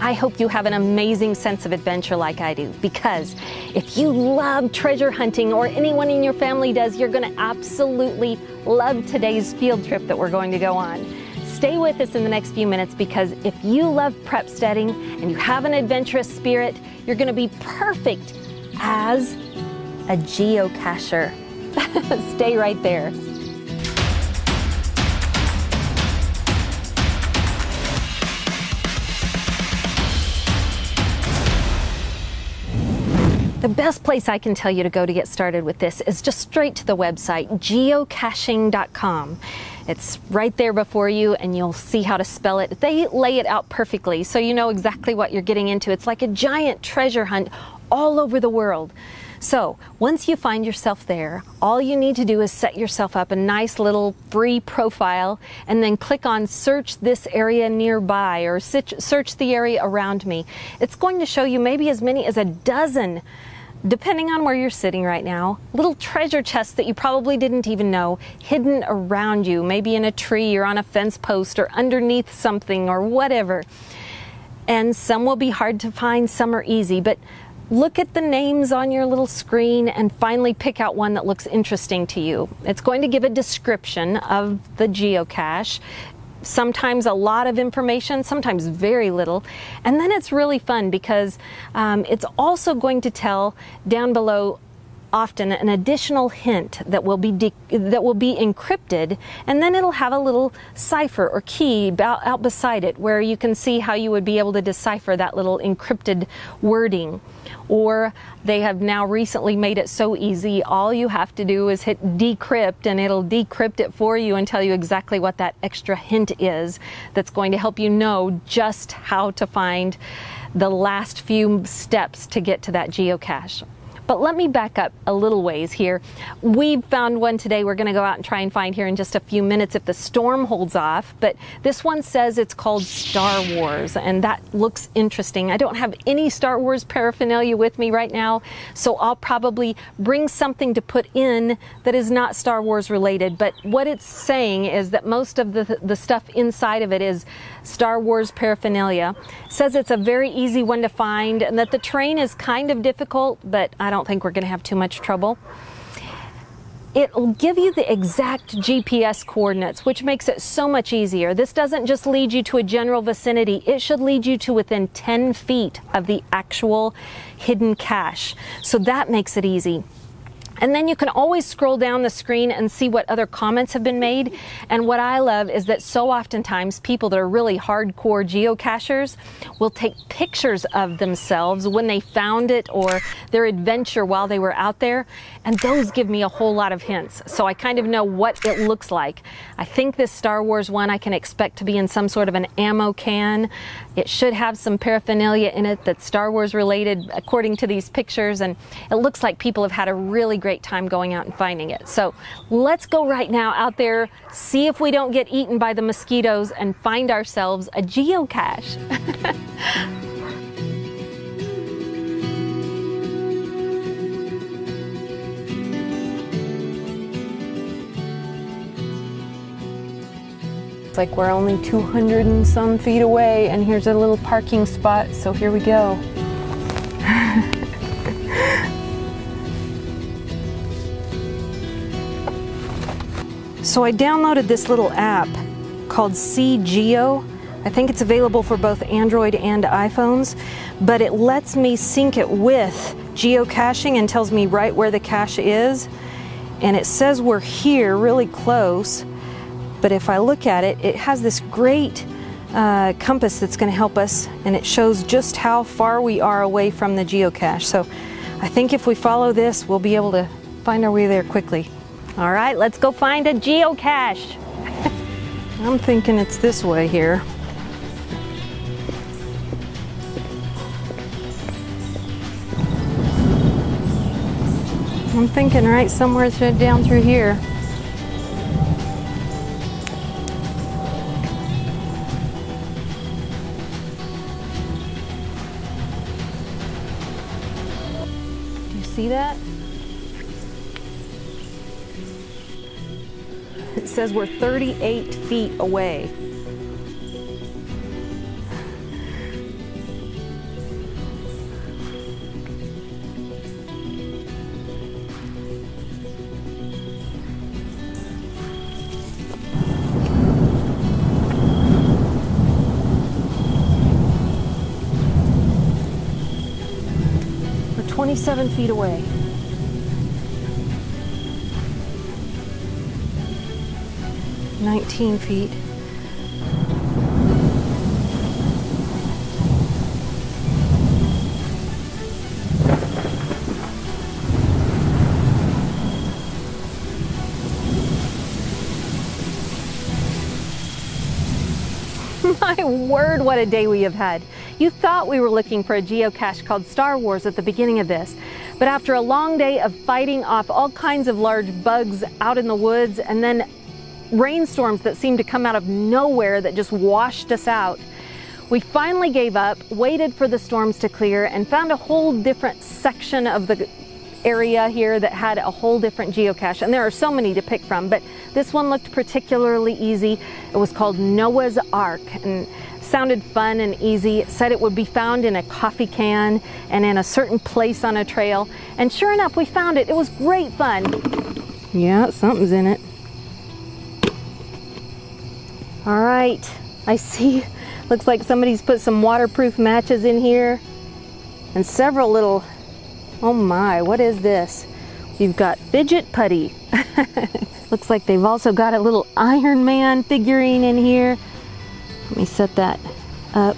I hope you have an amazing sense of adventure like I do because if you love treasure hunting or anyone in your family does, you're going to absolutely love today's field trip that we're going to go on. Stay with us in the next few minutes because if you love prepsteading and you have an adventurous spirit, you're going to be perfect as a geocacher. Stay right there. The best place I can tell you to go to get started with this is just straight to the website, geocaching.com. It's right there before you, and you'll see how to spell it. They lay it out perfectly so you know exactly what you're getting into. It's like a giant treasure hunt all over the world. So, once you find yourself there, all you need to do is set yourself up a nice little free profile and then click on search this area nearby or search the area around me. It's going to show you maybe as many as a dozen depending on where you're sitting right now, little treasure chests that you probably didn't even know hidden around you, maybe in a tree or on a fence post or underneath something or whatever. And some will be hard to find, some are easy, but look at the names on your little screen and finally pick out one that looks interesting to you. It's going to give a description of the geocache sometimes a lot of information, sometimes very little. And then it's really fun because um, it's also going to tell down below often an additional hint that will be that will be encrypted and then it'll have a little cipher or key out beside it where you can see how you would be able to decipher that little encrypted wording or they have now recently made it so easy all you have to do is hit decrypt and it'll decrypt it for you and tell you exactly what that extra hint is that's going to help you know just how to find the last few steps to get to that geocache. But let me back up a little ways here. We found one today we're going to go out and try and find here in just a few minutes if the storm holds off. But this one says it's called Star Wars, and that looks interesting. I don't have any Star Wars paraphernalia with me right now, so I'll probably bring something to put in that is not Star Wars related. But what it's saying is that most of the, the stuff inside of it is Star Wars paraphernalia. Says it's a very easy one to find and that the terrain is kind of difficult, but I don't think we're going to have too much trouble. It'll give you the exact GPS coordinates, which makes it so much easier. This doesn't just lead you to a general vicinity, it should lead you to within 10 feet of the actual hidden cache. So that makes it easy. And then you can always scroll down the screen and see what other comments have been made. And what I love is that so oftentimes people that are really hardcore geocachers will take pictures of themselves when they found it or their adventure while they were out there. And those give me a whole lot of hints. So I kind of know what it looks like. I think this Star Wars one I can expect to be in some sort of an ammo can. It should have some paraphernalia in it that's Star Wars related according to these pictures. And it looks like people have had a really great time going out and finding it. So let's go right now out there, see if we don't get eaten by the mosquitoes and find ourselves a geocache. It's like we're only 200 and some feet away and here's a little parking spot, so here we go. So I downloaded this little app called c:geo. I think it's available for both Android and iPhones, but it lets me sync it with geocaching and tells me right where the cache is. And it says we're here really close, but if I look at it, it has this great uh, compass that's going to help us and it shows just how far we are away from the geocache. So I think if we follow this, we'll be able to find our way there quickly. All right, let's go find a geocache. I'm thinking it's this way here. I'm thinking right somewhere down through here. Do you see that? says we're 38 feet away. We're 27 feet away. Nineteen feet. My word, what a day we have had. You thought we were looking for a geocache called Star Wars at the beginning of this, but after a long day of fighting off all kinds of large bugs out in the woods and then rainstorms that seemed to come out of nowhere that just washed us out, we finally gave up, waited for the storms to clear, and found a whole different section of the area here that had a whole different geocache. And there are so many to pick from, but this one looked particularly easy. It was called Noah's Ark and sounded fun and easy. It said it would be found in a coffee can and in a certain place on a trail. And sure enough, we found it. It was great fun. Yeah, something's in it. All right, I see. Looks like somebody's put some waterproof matches in here and several little Oh my, what is this? You've got fidget putty. Looks like they've also got a little Iron Man figurine in here. Let me set that up.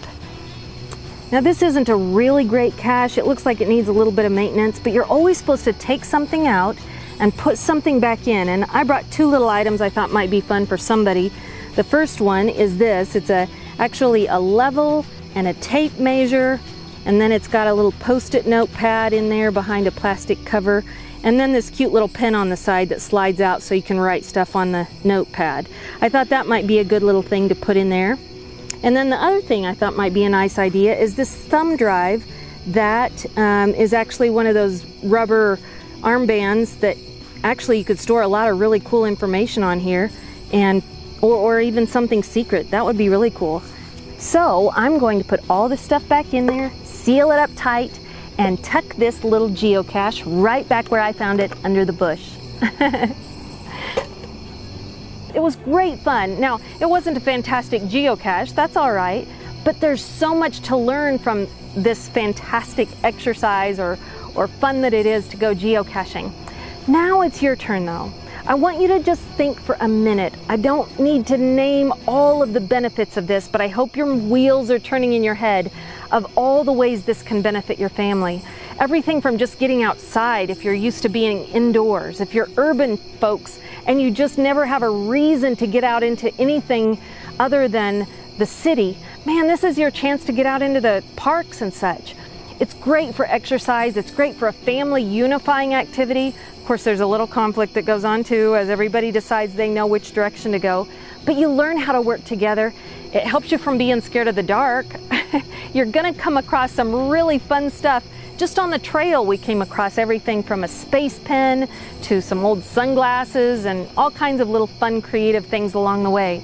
Now this isn't a really great cache. It looks like it needs a little bit of maintenance, but you're always supposed to take something out and put something back in. And I brought two little items I thought might be fun for somebody. The first one is this. It's a actually a level and a tape measure and then it's got a little post-it notepad in there behind a plastic cover. And then this cute little pen on the side that slides out so you can write stuff on the notepad. I thought that might be a good little thing to put in there. And then the other thing I thought might be a nice idea is this thumb drive that um, is actually one of those rubber armbands that actually you could store a lot of really cool information on here and or, or even something secret. That would be really cool. So I'm going to put all this stuff back in there, seal it up tight, and tuck this little geocache right back where I found it under the bush. it was great fun. Now, it wasn't a fantastic geocache, that's all right, but there's so much to learn from this fantastic exercise or, or fun that it is to go geocaching. Now it's your turn though. I want you to just think for a minute. I don't need to name all of the benefits of this, but I hope your wheels are turning in your head of all the ways this can benefit your family. Everything from just getting outside if you're used to being indoors, if you're urban folks and you just never have a reason to get out into anything other than the city, man, this is your chance to get out into the parks and such. It's great for exercise, it's great for a family unifying activity. Course, there's a little conflict that goes on too as everybody decides they know which direction to go, but you learn how to work together. It helps you from being scared of the dark. you're gonna come across some really fun stuff. Just on the trail, we came across everything from a space pen to some old sunglasses and all kinds of little fun, creative things along the way.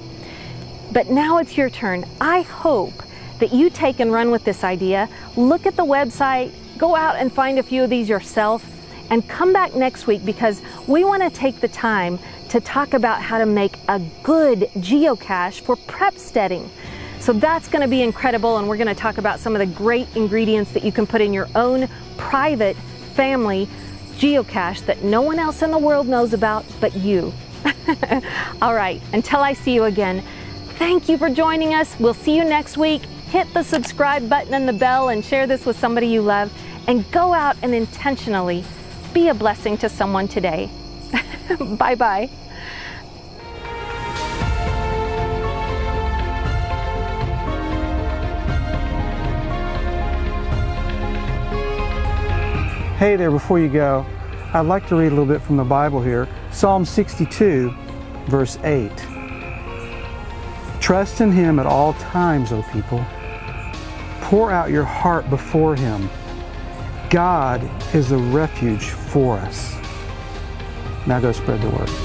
But now it's your turn. I hope that you take and run with this idea. Look at the website, go out and find a few of these yourself, and come back next week because we want to take the time to talk about how to make a good geocache for prepsteading. So that's going to be incredible, and we're going to talk about some of the great ingredients that you can put in your own private family geocache that no one else in the world knows about but you. All right, until I see you again, thank you for joining us. We'll see you next week. Hit the subscribe button and the bell and share this with somebody you love. And go out and intentionally be a blessing to someone today. bye bye. Hey there, before you go, I'd like to read a little bit from the Bible here. Psalm 62, verse 8. Trust in Him at all times, O people. Pour out your heart before Him. God is a refuge for us. Now go spread the word.